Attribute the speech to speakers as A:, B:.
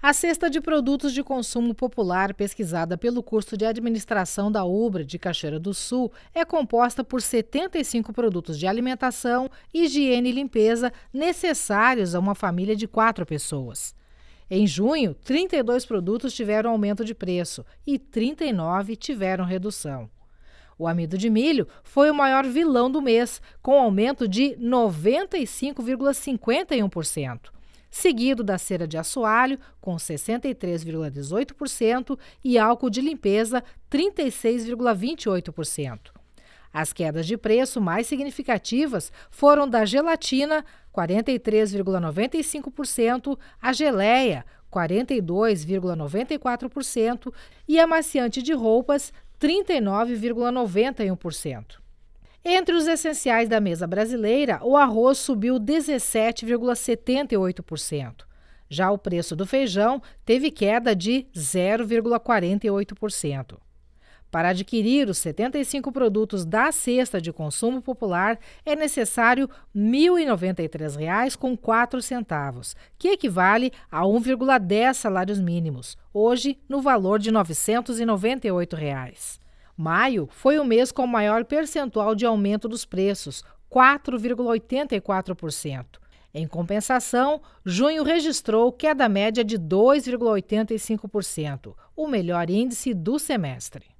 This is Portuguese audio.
A: A cesta de produtos de consumo popular pesquisada pelo curso de administração da UBRA de Cachoeira do Sul é composta por 75 produtos de alimentação, higiene e limpeza necessários a uma família de quatro pessoas. Em junho, 32 produtos tiveram aumento de preço e 39 tiveram redução. O amido de milho foi o maior vilão do mês, com aumento de 95,51% seguido da cera de assoalho, com 63,18%, e álcool de limpeza, 36,28%. As quedas de preço mais significativas foram da gelatina, 43,95%, a geleia, 42,94% e amaciante de roupas, 39,91%. Entre os essenciais da mesa brasileira, o arroz subiu 17,78%. Já o preço do feijão teve queda de 0,48%. Para adquirir os 75 produtos da cesta de consumo popular, é necessário R$ 1.093,04, que equivale a 1,10 salários mínimos, hoje no valor de 998 reais. Maio foi o mês com maior percentual de aumento dos preços, 4,84%. Em compensação, junho registrou queda média de 2,85%, o melhor índice do semestre.